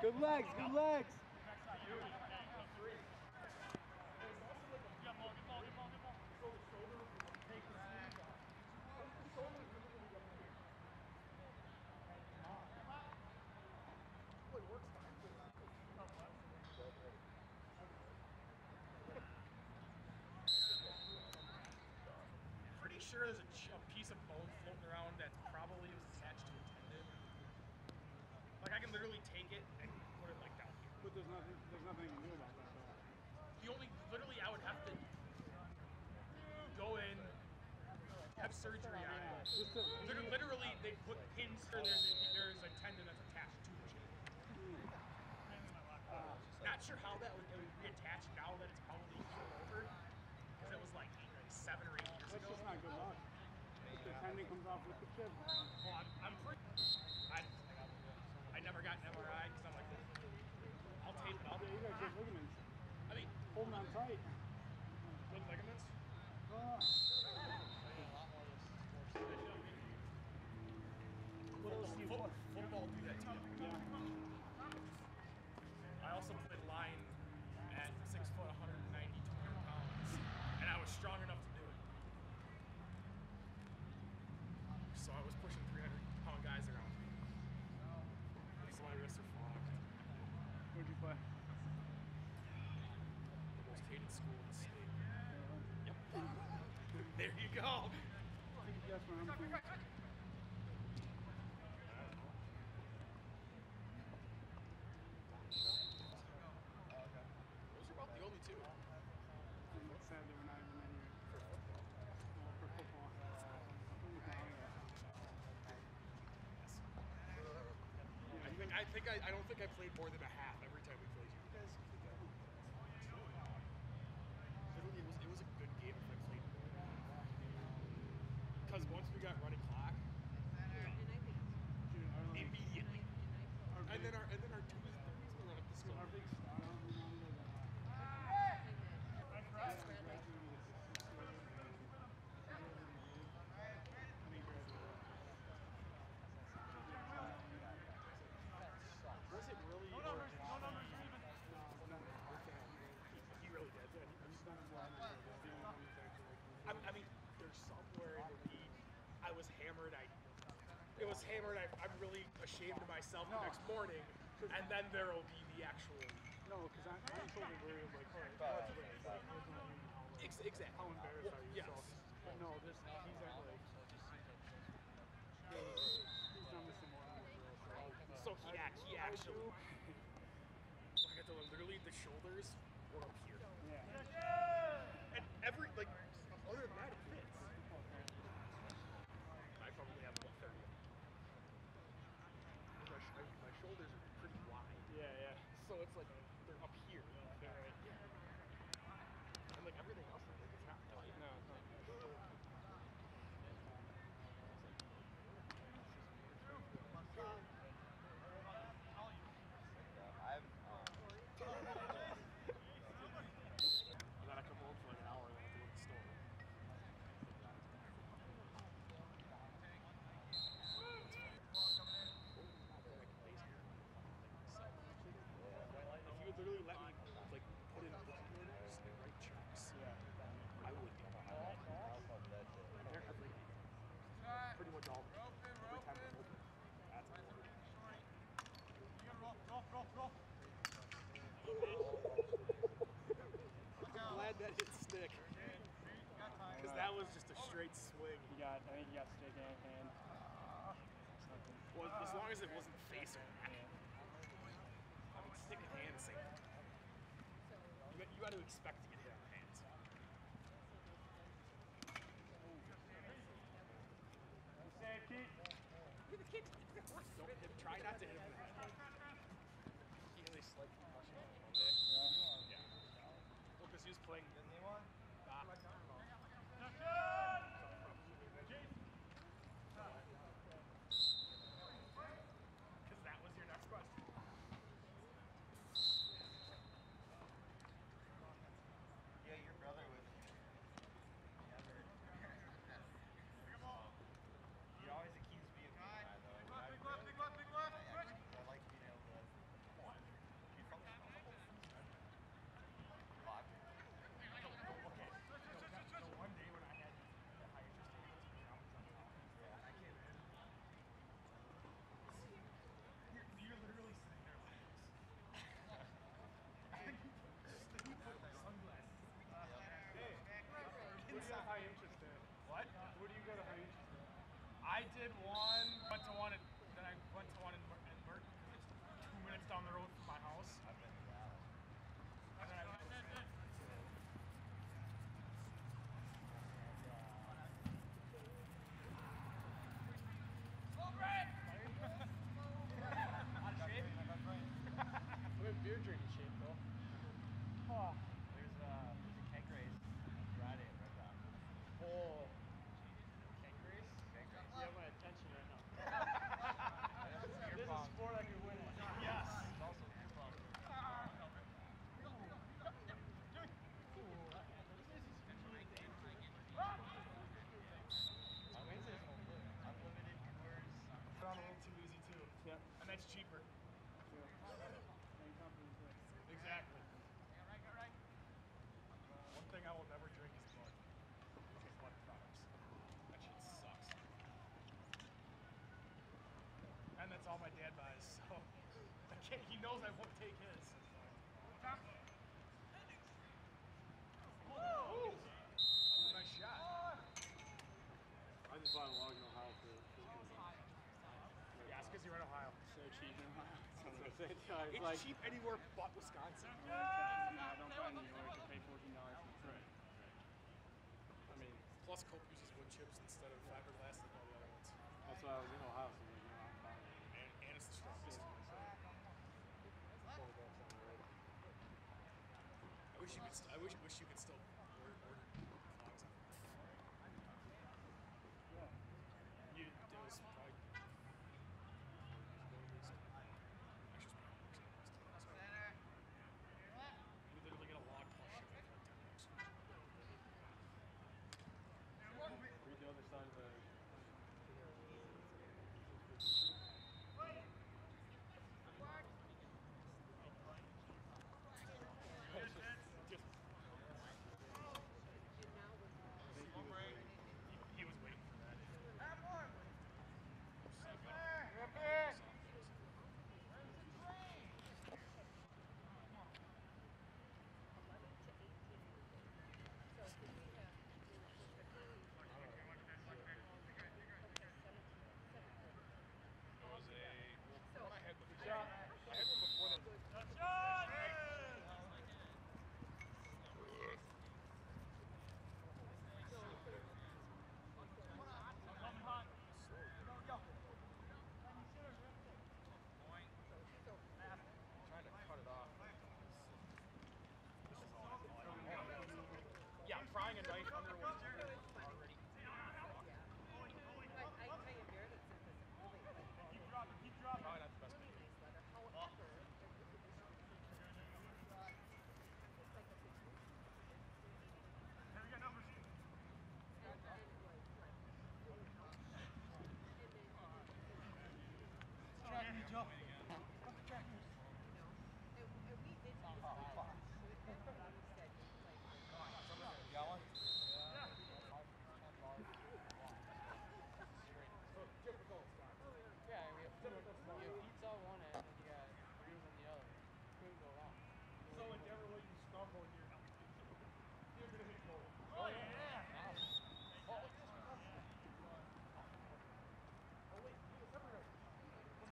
Good legs, good legs. Pretty sure there's a, a piece of bone floating around that probably was attached to a tendon. Like I can literally take it like down here. But there's nothing, there's nothing you can do about that though. The only, literally, I would have to go in, have surgery on it. Just to, Literally, they put pins. Or there's a, there's a tendon that's attached to it. Not sure how that would, it would reattach now that it's probably healed over. Because it was like eight, seven or eight years ago. that's just not good luck. If the tendon comes off with the chip. Well, I'm, I'm pretty. I, I never got an MRI because I'm like, tape it up. Yeah, you got good ligaments. I mean, Holding on tight. good ligaments. Ah. What else do you Fo- want? football do that. Yeah. I also played line at six foot, 190, 200 pounds, and I was strong enough to do it. So I was pushing 300 pound guys around. So my wrists are flopped. Where'd you play? The most hated school in the state. Yep. there you go. Take a guess where I'm from. Those are about the only two. And it's sad that we're not even in here. Well, for football. I think I I don't think I played more than a half every time we played you guys. Literally, it was it was a good game if I played more. Because once we got running clock, Dude, our, like, immediately, our and big, then our and then our twos and threes were up the so our score. big star, we wanted to, Was it really? No numbers. No numbers. He really did. didn't he? I, I somewhere in the league. I was hammered. I it was hammered. I, I'm really ashamed of myself the next morning, and then there will be the actual. No, because I, I told him we were like, all right, that's what it's like. It's not even how, like, Ex- exactly. how embarrassed Well, are you? yes. But no, this, he's at like, he's done this in one So he, act, he actually, like I told him, literally the shoulders were up here, Yeah. and every like other than that it fits. I probably have about thirty. My, sh- I- my shoulders are pretty wide, Yeah, yeah. so it's like they're up here. They're right here. And like everything else, like it's not tight. No, it's not. I've, And then I come home for like an hour and then I have to go to the store. If you would literally let me like put in book orders and write checks, Yeah. I would. They're every day. Pretty much all every time I'm open. That's an order. I'm glad that didn't stick. Because that was just a straight swing. You got, I think you got stick and hand. Something. Well, as long as it wasn't face or neck. I mean, stick and hand, same thing. You got, you got to expect to get hit on the hands. Safe, Keith. Don't hit, try not to hit him in the head. He has a slight concussion on Monday. Yeah. Well, because he was playing. Didn't he want? Because that was your next question. yeah, your brother was. Never. he always accuses me of being high, though. I, I, actually, I like being able to did one, went to one, and then I went to one in, in Merton. It's two minutes down the road from my house. I've been to Dallas. And then I went to I'm in beer drinking shape though. There's uh, there's a keg race on Friday at Red Rock. Oh, Keg race? Keg race. you have my attention right now. That's beer This is pong. sport I can win at. Yes. It's also beer pong. On Wednesdays, unlimited tours. Put on a little too easy too. Yep. And that's cheaper. Same company, but Exactly. One thing I will never drink is Bud. Okay, Bud products. That shit sucks. And that's all my dad buys, so I can't, he knows I won't take his. Woo! That's a nice shot. I just bought a log in Ohio for physical games. Yeah, it's because you're in Ohio. So cheap in Ohio. That's what I'm saying. Yeah, It's it's like, cheap anywhere but Wisconsin. I like catches. I don't buy in New York. I pay fourteen dollars for the I mean, Plus, Coke uses wood chips instead of fiberglass like all the other ones. that's why I was in Ohio. So you know, I'm it. And, and it's the strongest. I wish you could. St- I wish. Wish you could still